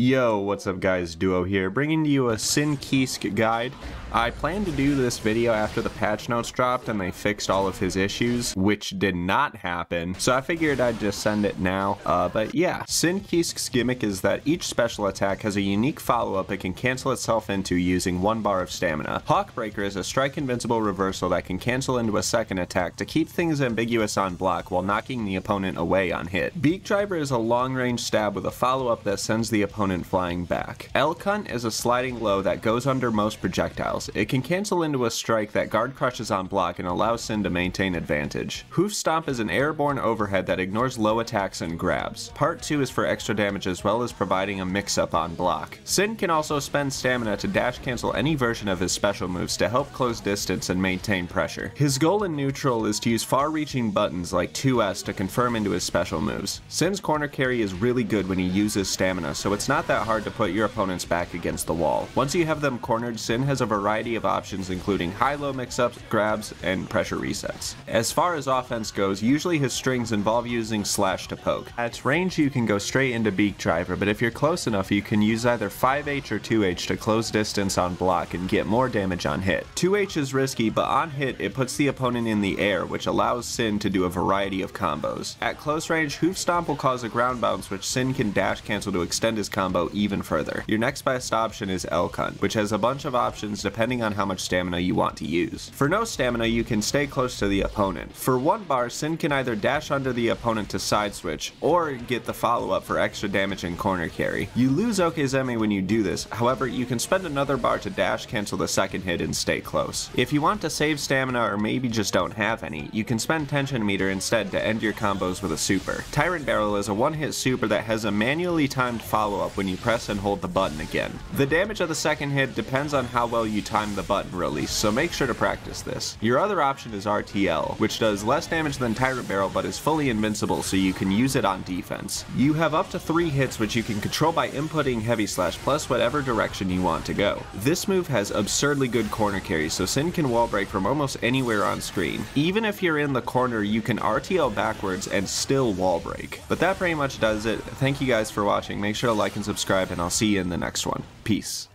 Yo, what's up guys, Duwo here, bringing to you a Sin Kiske guide. I planned to do this video after the patch notes dropped and they fixed all of his issues, which did not happen, so I figured I'd just send it now. Uh, but yeah, Sin Kiske's gimmick is that each special attack has a unique follow-up it can cancel itself into using one bar of stamina. Hawk Baker is a strike invincible reversal that can cancel into a second attack to keep things ambiguous on block while knocking the opponent away on hit. Beak Driver is a long-range stab with a follow-up that sends the opponent opponent flying back. Elk Hunt is a sliding low that goes under most projectiles. It can cancel into a strike that guard crushes on block and allows Sin to maintain advantage. Hoof Stomp is an airborne overhead that ignores low attacks and grabs. Part 2 is for extra damage as well as providing a mix-up on block. Sin can also spend stamina to dash cancel any version of his special moves to help close distance and maintain pressure. His goal in neutral is to use far-reaching buttons like 2S to confirm into his special moves. Sin's corner carry is really good when he uses stamina, so it's not not that hard to put your opponent's back against the wall. Once you have them cornered, Sin has a variety of options including high-low mix-ups, grabs, and pressure resets. As far as offense goes, usually his strings involve using slash to poke. At range you can go straight into Beak Driver, but if you're close enough you can use either 5H or 2H to close distance on block and get more damage on hit. 2H is risky, but on hit it puts the opponent in the air, which allows Sin to do a variety of combos. At close range, Hoof Stomp will cause a ground bounce which Sin can dash cancel to extend his combo combo even further. Your next best option is Elk Hunt, which has a bunch of options depending on how much stamina you want to use. For no stamina, you can stay close to the opponent. For one bar, Sin can either dash under the opponent to side switch, or get the follow-up for extra damage and corner carry. You lose Okizeme when you do this, however, you can spend another bar to dash cancel the second hit and stay close. If you want to save stamina or maybe just don't have any, you can spend Tension Meter instead to end your combos with a super. Tyrant Barrel is a one-hit super that has a manually timed follow-up when you press and hold the button again. The damage of the second hit depends on how well you time the button release, so make sure to practice this. Your other option is RTL, which does less damage than Tyrant Barrel but is fully invincible so you can use it on defense. You have up to 3 hits which you can control by inputting Heavy Slash plus whatever direction you want to go. This move has absurdly good corner carry so Sin can wall break from almost anywhere on screen. Even if you're in the corner you can RTL backwards and still wall break. But that pretty much does it. Thank you guys for watching. Make sure to like and subscribe, and I'll see you in the next one. Peace.